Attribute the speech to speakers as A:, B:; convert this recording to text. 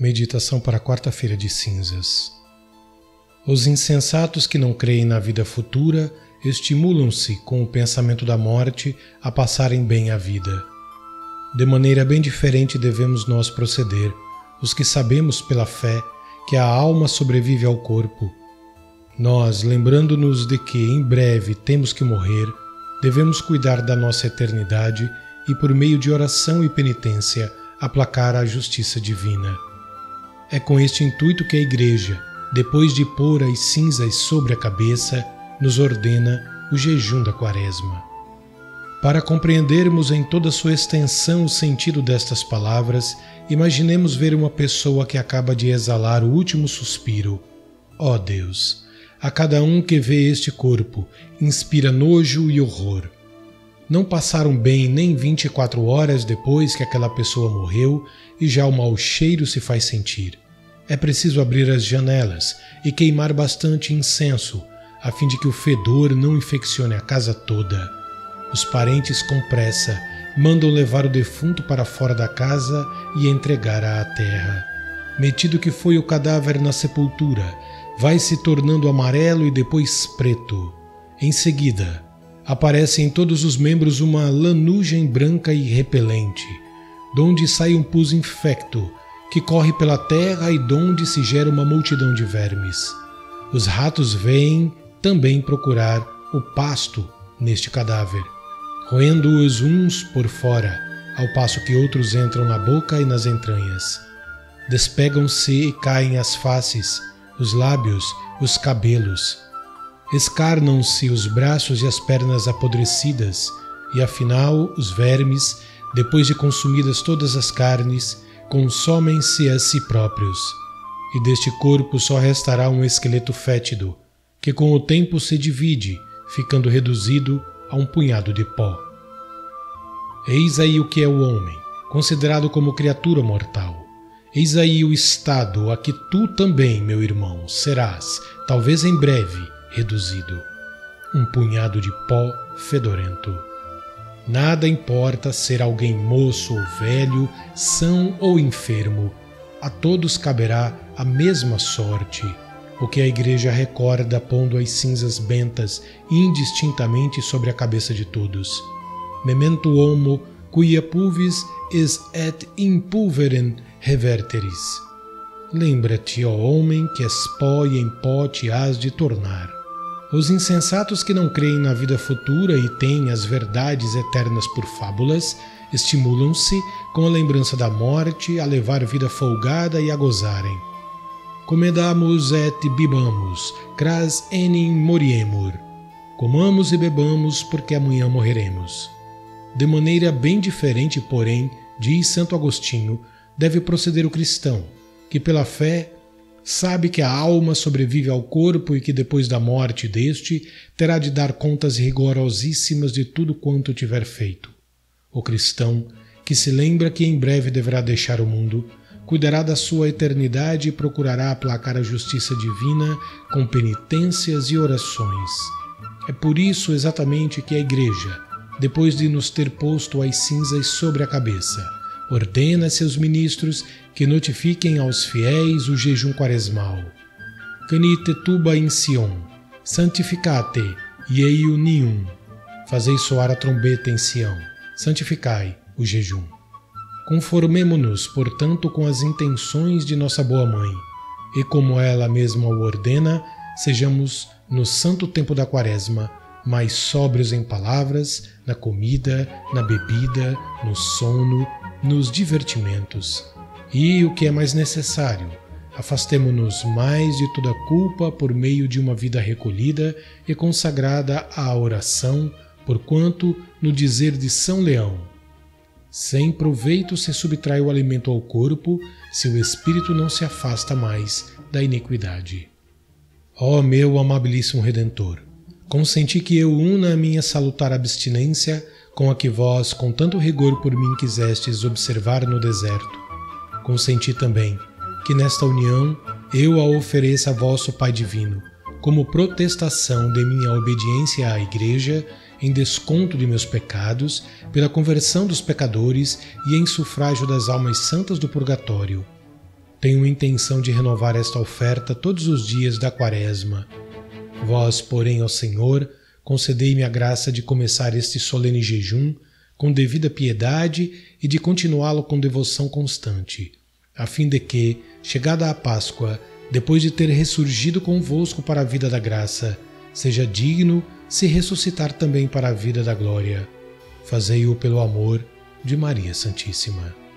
A: Meditação para quarta-feira de cinzas. Os insensatos que não creem na vida futura estimulam-se com o pensamento da morte a passarem bem a vida. De maneira bem diferente devemos nós proceder, os que sabemos pela fé que a alma sobrevive ao corpo. Nós, lembrando-nos de que em breve temos que morrer, devemos cuidar da nossa eternidade e, por meio de oração e penitência, aplacar a justiça divina. É com este intuito que a Igreja, depois de pôr as cinzas sobre a cabeça, nos ordena o jejum da Quaresma. Para compreendermos em toda sua extensão o sentido destas palavras, imaginemos ver uma pessoa que acaba de exalar o último suspiro. Ó oh Deus, a cada um que vê este corpo, inspira nojo e horror. Não passaram bem nem 24 horas depois que aquela pessoa morreu e já o mau cheiro se faz sentir. É preciso abrir as janelas e queimar bastante incenso, a fim de que o fedor não infeccione a casa toda. Os parentes, com pressa, mandam levar o defunto para fora da casa e entregar à terra. Metido que foi o cadáver na sepultura, vai se tornando amarelo e depois preto. Em seguida, aparece em todos os membros uma lanugem branca e repelente, donde sai um pus infecto que corre pela terra e donde se gera uma multidão de vermes. Os ratos vêm também procurar o pasto neste cadáver, roendo-os uns por fora, ao passo que outros entram na boca e nas entranhas. Despegam-se e caem as faces, os lábios, os cabelos. Escarnam-se os braços e as pernas apodrecidas, e afinal os vermes, depois de consumidas todas as carnes, consomem-se a si próprios, e deste corpo só restará um esqueleto fétido, que com o tempo se divide, ficando reduzido a um punhado de pó. Eis aí o que é o homem, considerado como criatura mortal. Eis aí o estado a que tu também, meu irmão, serás, talvez em breve, reduzido. Um punhado de pó fedorento. Nada importa ser alguém moço ou velho, são ou enfermo, a todos caberá a mesma sorte. O que a Igreja recorda pondo as cinzas bentas indistintamente sobre a cabeça de todos. Memento homo quia pulvis es et in pulverem reverteris. Lembra-te, ó homem, que és pó e em pó te has de tornar. Os insensatos que não creem na vida futura e têm as verdades eternas por fábulas, estimulam-se com a lembrança da morte a levar vida folgada e a gozarem. Comedamos et bibamos, cras enim moriemur. Comamos e bebamos, porque amanhã morreremos. De maneira bem diferente, porém, diz Santo Agostinho, deve proceder o cristão, que pela fé sabe que a alma sobrevive ao corpo e que depois da morte deste terá de dar contas rigorosíssimas de tudo quanto tiver feito. O cristão, que se lembra que em breve deverá deixar o mundo, cuidará da sua eternidade e procurará aplacar a justiça divina com penitências e orações. É por isso exatamente que a Igreja, depois de nos ter posto as cinzas sobre a cabeça, ordena a seus ministros que notifiquem aos fiéis o jejum quaresmal. Canite tuba in Sion, santificate eiu nium. Fazei soar a trombeta em Sião, santificai o jejum. Conformemo-nos, portanto, com as intenções de nossa boa mãe, e como ela mesma o ordena, sejamos, no santo tempo da quaresma, mais sóbrios em palavras, na comida, na bebida, no sono, nos divertimentos. E o que é mais necessário, afastemo-nos mais de toda culpa por meio de uma vida recolhida e consagrada à oração, porquanto, no dizer de São Leão, sem proveito se subtrai o alimento ao corpo, se o espírito não se afasta mais da iniquidade. Ó meu amabilíssimo Redentor, consenti que eu una a minha salutar abstinência com a que vós, com tanto rigor por mim, quisestes observar no deserto. Consenti também que nesta união eu a ofereça a vosso Pai Divino, como protestação de minha obediência à Igreja, em desconto de meus pecados, pela conversão dos pecadores e em sufrágio das almas santas do purgatório. tenho intenção de renovar esta oferta todos os dias da Quaresma. Vós, porém, ó Senhor, concedei-me a graça de começar este solene jejum com devida piedade e de continuá-lo com devoção constante, a fim de que, chegada a Páscoa, depois de ter ressurgido convosco para a vida da graça, seja digno se ressuscitar também para a vida da glória. Fazei-o pelo amor de Maria Santíssima.